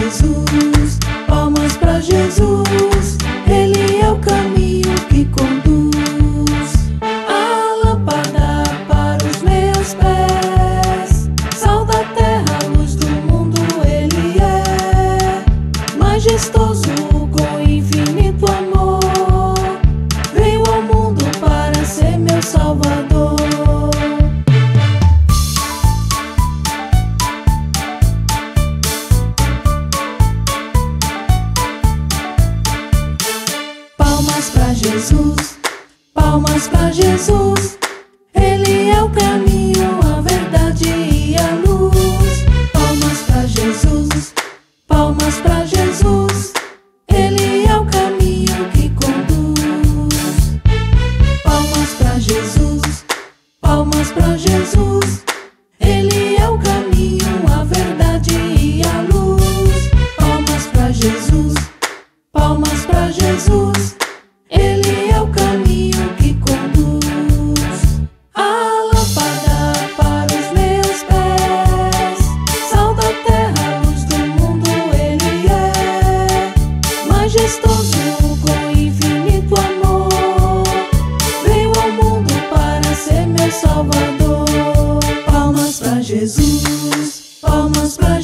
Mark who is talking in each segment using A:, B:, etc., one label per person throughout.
A: Jesus, palmas pra Jesus. Ele é o caminho que conduz. A lâmpada para os meus pés. Sal da terra, luz do mundo, ele é majestoso com infinito amor. Veio ao mundo para ser meu salvador. Jesus, palmas pra Jesus. Ele é o caminho, a verdade e a luz. Palmas pra Jesus, palmas pra Jesus. Ele é o caminho que conduz. Palmas pra Jesus, palmas pra Jesus. Ele é o caminho, a verdade e a luz. Palmas pra Jesus, palmas pra Jesus. Salvador. Palmas pra Jesus, palmas pra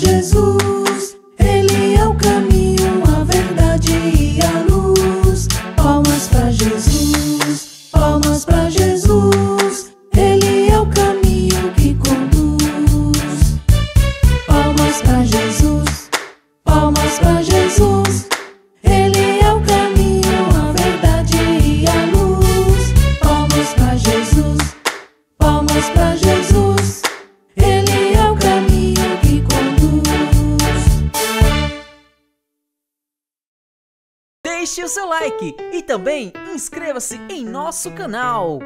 B: Deixe o seu like e também inscreva-se em nosso canal.